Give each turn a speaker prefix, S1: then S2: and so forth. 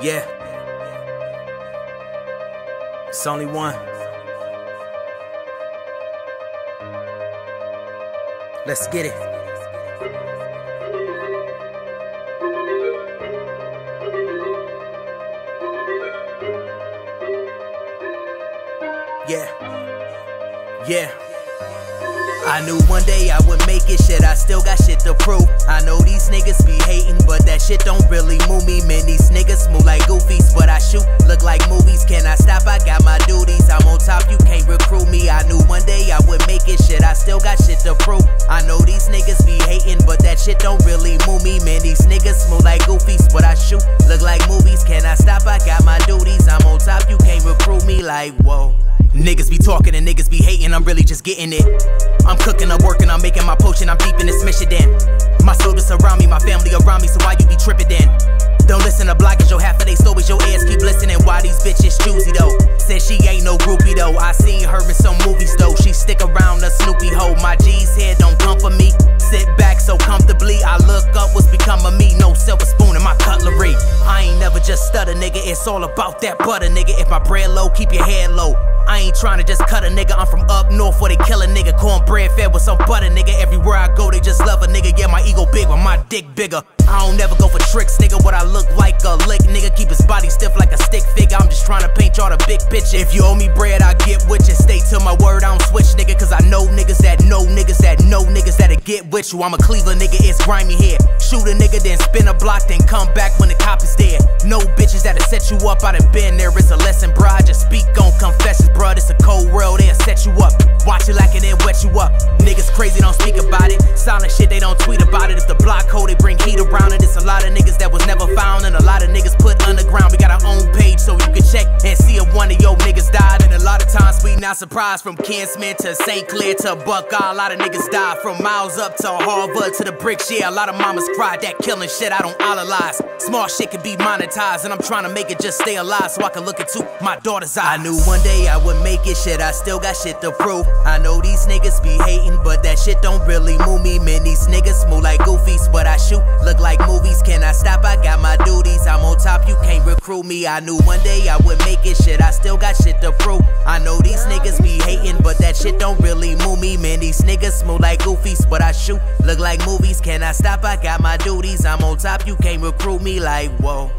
S1: Yeah. It's only one. Let's get it. Yeah. Yeah. I knew one day I would make it, shit, I still got shit to prove. I know these niggas be hating, but that shit don't really move me. Man, these niggas move like goofies, but I shoot, look like movies. Can I stop? I got my duties. I'm on top, you can't recruit me. I knew one day I would make it, shit, I still got shit to prove. I know these niggas be hating, but that shit don't really move me. Man, these niggas move like goofies, but I shoot, look like movies. Can I stop? I got my duties. I'm on top, you can't recruit me. Like, whoa. Niggas be talking and niggas be hating, I'm really just getting it. I'm cooking, I'm working, I'm making my potion, I'm deep in this then. My soldiers around me, my family around me, so why you be tripping then? Don't listen to bloggers, yo, half of they stories, your ass keep listening. Why these bitches choosy though? Said she ain't no groupie though. I seen her in some movies though. She stick around a Snoopy hoe. My G's head don't come for me. Sit back so comfortably. I look up what's become of me. No silver spoon in my cutlery. I ain't never just stutter, nigga. It's all about that butter, nigga. If my bread low, keep your head low. I ain't tryna just cut a nigga. I'm from up north where they kill a nigga. Cornbread fed with some butter, nigga. Everywhere I go, they just love a nigga. Yeah, my ego big, but my dick bigger. I don't never go for tricks, nigga. What I look like a lick, nigga. Keep his body stiff like a stick figure. I'm just tryna paint y'all the big picture. If you owe me bread, I get with you. Stay to my word, I don't get with you. I'm a Cleveland nigga, it's grimy here. Shoot a nigga, then spin a block, then come back when the cop is there. No bitches that'll set you up, I done been there. It's a lesson, bro. Just speak on confessions, bro. It's a cold world, they'll set you up. Watch you like it, then wet you up. Niggas crazy, don't speak about it. Silent shit, they don't tweet about it. If the block hold, they bring heat around it. It's a lot of niggas that was never found, and a lot of niggas put underground. We got our own page so you can We not surprised from Ken to St. Clair to Buckeye. A lot of niggas died from Miles up to Harvard to the bricks. Yeah, a lot of mamas cried that killing shit. I don't idolize. Small shit can be monetized, and I'm trying to make it just stay alive so I can look into my daughter's eyes. I knew one day I would make it, shit. I still got shit to prove. I know these niggas be hating, but that shit don't really move me. Man, these niggas move like goofies, but I shoot, look like movies. Can I stop? I got my top, you can't recruit me. I knew one day I would make it, shit. I still got shit to prove. I know these niggas be hating, but that shit don't really move me. Man, these niggas move like goofies, but I shoot, look like movies. Can I stop? I got my duties. I'm on top, you can't recruit me. Like, whoa.